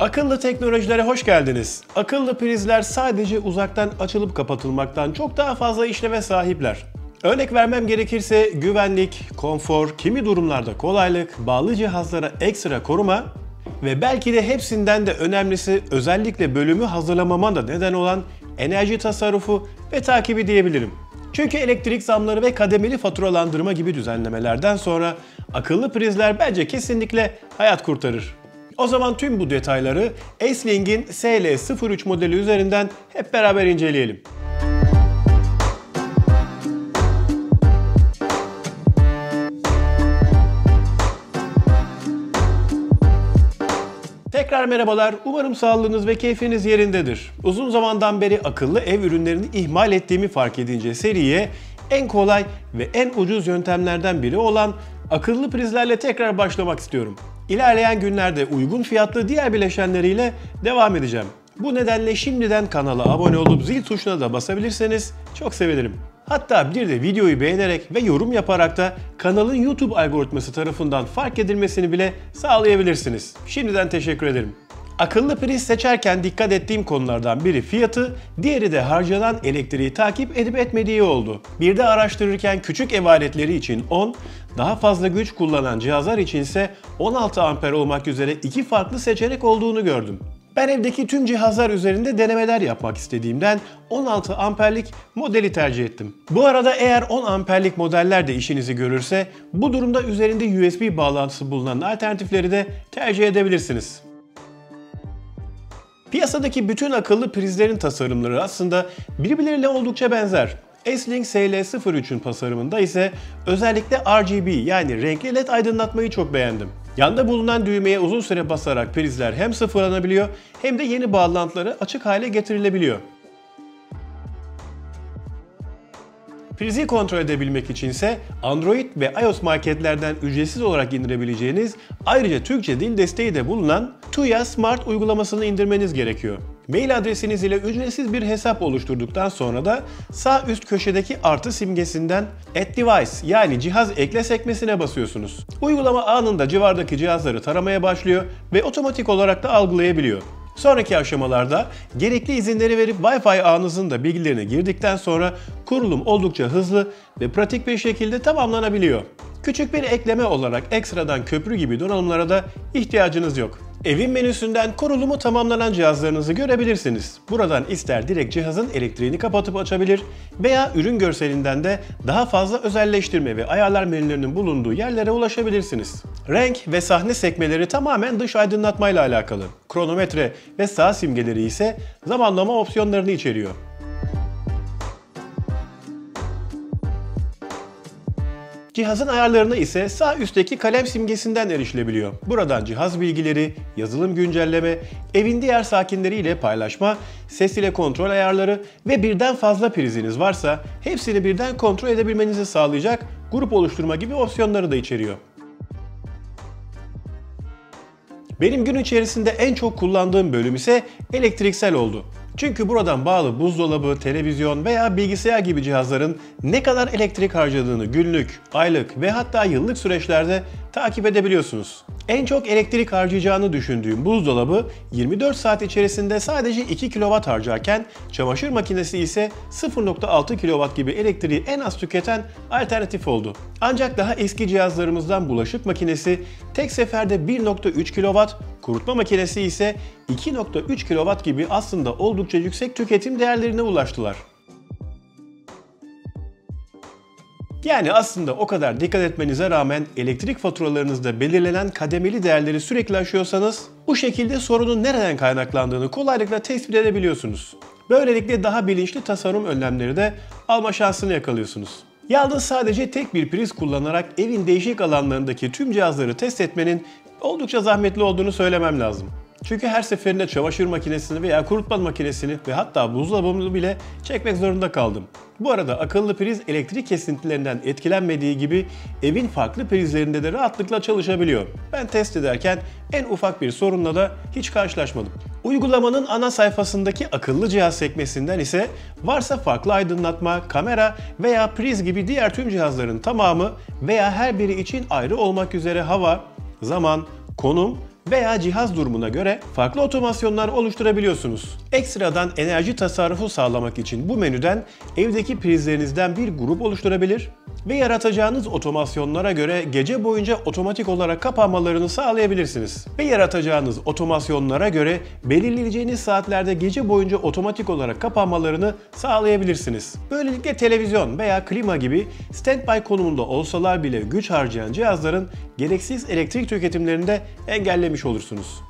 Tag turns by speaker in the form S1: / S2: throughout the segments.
S1: Akıllı teknolojilere hoş geldiniz. Akıllı prizler sadece uzaktan açılıp kapatılmaktan çok daha fazla işleve sahipler. Örnek vermem gerekirse güvenlik, konfor, kimi durumlarda kolaylık, bağlı cihazlara ekstra koruma ve belki de hepsinden de önemlisi özellikle bölümü hazırlamama da neden olan enerji tasarrufu ve takibi diyebilirim. Çünkü elektrik zamları ve kademeli faturalandırma gibi düzenlemelerden sonra akıllı prizler bence kesinlikle hayat kurtarır. O zaman tüm bu detayları S-Link'in SL03 modeli üzerinden hep beraber inceleyelim. Tekrar merhabalar. Umarım sağlığınız ve keyfiniz yerindedir. Uzun zamandan beri akıllı ev ürünlerini ihmal ettiğimi fark edince seriye en kolay ve en ucuz yöntemlerden biri olan akıllı prizlerle tekrar başlamak istiyorum. İlerleyen günlerde uygun fiyatlı diğer bileşenleriyle devam edeceğim. Bu nedenle şimdiden kanala abone olup zil tuşuna da basabilirseniz çok sevinirim. Hatta bir de videoyu beğenerek ve yorum yaparak da kanalın YouTube algoritması tarafından fark edilmesini bile sağlayabilirsiniz. Şimdiden teşekkür ederim. Akıllı priz seçerken dikkat ettiğim konulardan biri fiyatı, diğeri de harcanan elektriği takip edip etmediği oldu. Bir de araştırırken küçük ev aletleri için 10, daha fazla güç kullanan cihazlar için ise 16 amper olmak üzere iki farklı seçenek olduğunu gördüm. Ben evdeki tüm cihazlar üzerinde denemeler yapmak istediğimden 16 amperlik modeli tercih ettim. Bu arada eğer 10 amperlik modeller de işinizi görürse bu durumda üzerinde USB bağlantısı bulunan alternatifleri de tercih edebilirsiniz. Piyasadaki bütün akıllı prizlerin tasarımları aslında birbirleriyle oldukça benzer. S-Link SL03'ün tasarımında ise özellikle RGB yani renkli led aydınlatmayı çok beğendim. Yanda bulunan düğmeye uzun süre basarak prizler hem sıfırlanabiliyor hem de yeni bağlantıları açık hale getirilebiliyor. Prizi kontrol edebilmek için ise Android ve iOS marketlerden ücretsiz olarak indirebileceğiniz ayrıca Türkçe dil desteği de bulunan Tuya Smart uygulamasını indirmeniz gerekiyor. Mail adresiniz ile ücretsiz bir hesap oluşturduktan sonra da sağ üst köşedeki artı simgesinden Add Device yani cihaz ekle sekmesine basıyorsunuz. Uygulama anında civardaki cihazları taramaya başlıyor ve otomatik olarak da algılayabiliyor. Sonraki aşamalarda gerekli izinleri verip Wi-Fi ağınızın da bilgilerini girdikten sonra kurulum oldukça hızlı ve pratik bir şekilde tamamlanabiliyor. Küçük bir ekleme olarak ekstradan köprü gibi donanımlara da ihtiyacınız yok. Evin menüsünden kurulumu tamamlanan cihazlarınızı görebilirsiniz. Buradan ister direkt cihazın elektriğini kapatıp açabilir veya ürün görselinden de daha fazla özelleştirme ve ayarlar menülerinin bulunduğu yerlere ulaşabilirsiniz. Renk ve sahne sekmeleri tamamen dış aydınlatmayla alakalı. Kronometre ve sağ simgeleri ise zamanlama opsiyonlarını içeriyor. Cihazın ayarlarına ise sağ üstteki kalem simgesinden erişilebiliyor. Buradan cihaz bilgileri, yazılım güncelleme, evin diğer sakinleriyle paylaşma, ses ile kontrol ayarları ve birden fazla priziniz varsa hepsini birden kontrol edebilmenizi sağlayacak grup oluşturma gibi opsiyonları da içeriyor. Benim gün içerisinde en çok kullandığım bölüm ise elektriksel oldu. Çünkü buradan bağlı buzdolabı, televizyon veya bilgisayar gibi cihazların ne kadar elektrik harcadığını günlük, aylık ve hatta yıllık süreçlerde takip edebiliyorsunuz. En çok elektrik harcayacağını düşündüğüm buzdolabı 24 saat içerisinde sadece 2 kW harcarken çamaşır makinesi ise 0.6 kW gibi elektriği en az tüketen alternatif oldu. Ancak daha eski cihazlarımızdan bulaşık makinesi tek seferde 1.3 kW, kurutma makinesi ise 2.3 kW gibi aslında oldukça yüksek tüketim değerlerine ulaştılar. Yani aslında o kadar dikkat etmenize rağmen elektrik faturalarınızda belirlenen kademeli değerleri sürekli aşıyorsanız bu şekilde sorunun nereden kaynaklandığını kolaylıkla tespit edebiliyorsunuz. Böylelikle daha bilinçli tasarım önlemleri de alma şansını yakalıyorsunuz. Yalnız sadece tek bir priz kullanarak evin değişik alanlarındaki tüm cihazları test etmenin oldukça zahmetli olduğunu söylemem lazım. Çünkü her seferinde çamaşır makinesini veya kurutma makinesini ve hatta buzdolabını bile çekmek zorunda kaldım. Bu arada akıllı priz elektrik kesintilerinden etkilenmediği gibi evin farklı prizlerinde de rahatlıkla çalışabiliyor. Ben test ederken en ufak bir sorunla da hiç karşılaşmadım. Uygulamanın ana sayfasındaki akıllı cihaz sekmesinden ise varsa farklı aydınlatma, kamera veya priz gibi diğer tüm cihazların tamamı veya her biri için ayrı olmak üzere hava, zaman, konum veya cihaz durumuna göre farklı otomasyonlar oluşturabiliyorsunuz. Ekstradan enerji tasarrufu sağlamak için bu menüden evdeki prizlerinizden bir grup oluşturabilir ve yaratacağınız otomasyonlara göre gece boyunca otomatik olarak kapanmalarını sağlayabilirsiniz. Ve yaratacağınız otomasyonlara göre belirleyeceğiniz saatlerde gece boyunca otomatik olarak kapanmalarını sağlayabilirsiniz. Böylelikle televizyon veya klima gibi standby konumunda olsalar bile güç harcayan cihazların gereksiz elektrik tüketimlerini de engellemiş olursunuz.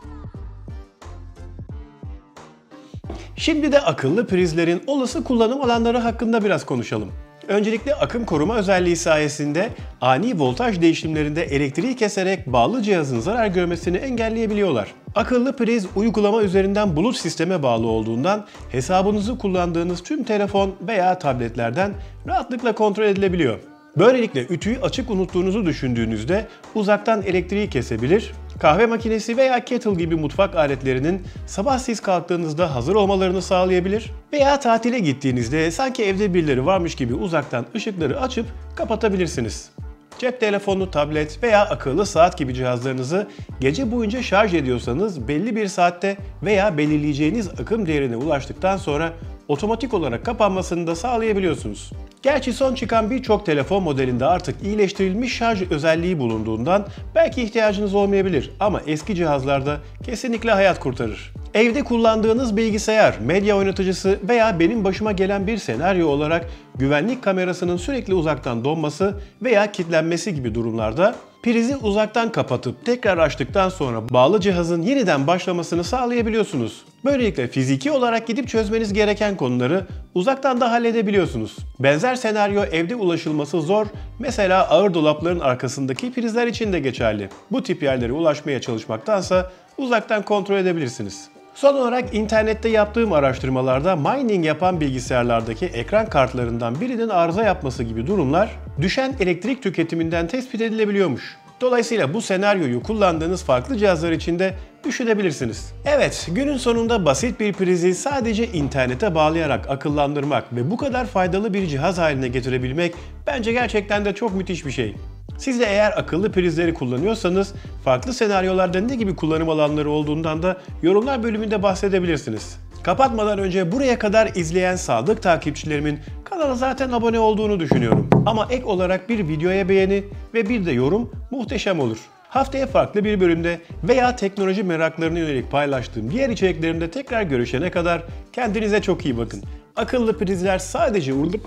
S1: Şimdi de akıllı prizlerin olası kullanım alanları hakkında biraz konuşalım. Öncelikle akım koruma özelliği sayesinde ani voltaj değişimlerinde elektriği keserek bağlı cihazın zarar görmesini engelleyebiliyorlar. Akıllı priz uygulama üzerinden bulut sisteme bağlı olduğundan hesabınızı kullandığınız tüm telefon veya tabletlerden rahatlıkla kontrol edilebiliyor. Böylelikle ütüyü açık unuttuğunuzu düşündüğünüzde uzaktan elektriği kesebilir, kahve makinesi veya kettle gibi mutfak aletlerinin sabah siz kalktığınızda hazır olmalarını sağlayabilir veya tatile gittiğinizde sanki evde birileri varmış gibi uzaktan ışıkları açıp kapatabilirsiniz. Cep telefonu, tablet veya akıllı saat gibi cihazlarınızı gece boyunca şarj ediyorsanız belli bir saatte veya belirleyeceğiniz akım değerine ulaştıktan sonra otomatik olarak kapanmasını da sağlayabiliyorsunuz. Gerçi son çıkan birçok telefon modelinde artık iyileştirilmiş şarj özelliği bulunduğundan belki ihtiyacınız olmayabilir ama eski cihazlarda kesinlikle hayat kurtarır. Evde kullandığınız bilgisayar, medya oynatıcısı veya benim başıma gelen bir senaryo olarak güvenlik kamerasının sürekli uzaktan donması veya kilitlenmesi gibi durumlarda prizi uzaktan kapatıp tekrar açtıktan sonra bağlı cihazın yeniden başlamasını sağlayabiliyorsunuz. Böylelikle fiziki olarak gidip çözmeniz gereken konuları uzaktan da halledebiliyorsunuz. Benzer senaryo evde ulaşılması zor, mesela ağır dolapların arkasındaki prizler için de geçerli. Bu tip yerlere ulaşmaya çalışmaktansa uzaktan kontrol edebilirsiniz. Son olarak internette yaptığım araştırmalarda mining yapan bilgisayarlardaki ekran kartlarından birinin arıza yapması gibi durumlar düşen elektrik tüketiminden tespit edilebiliyormuş. Dolayısıyla bu senaryoyu kullandığınız farklı cihazlar için de düşünebilirsiniz. Evet, günün sonunda basit bir prizi sadece internete bağlayarak akıllandırmak ve bu kadar faydalı bir cihaz haline getirebilmek bence gerçekten de çok müthiş bir şey. Siz de eğer akıllı prizleri kullanıyorsanız farklı senaryolarda ne gibi kullanım alanları olduğundan da yorumlar bölümünde bahsedebilirsiniz. Kapatmadan önce buraya kadar izleyen sadık takipçilerimin kanala zaten abone olduğunu düşünüyorum. Ama ek olarak bir videoya beğeni ve bir de yorum muhteşem olur. Haftaya farklı bir bölümde veya teknoloji meraklarına yönelik paylaştığım diğer içeriklerimde tekrar görüşene kadar kendinize çok iyi bakın. Akıllı prizler sadece urdup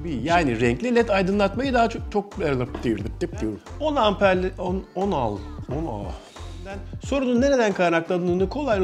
S1: RGB yani renkli led aydınlatmayı daha çok çok diyorum. 10 amperli 10 10 al 10 al. Sorunun nereden kaynaklandığını kolay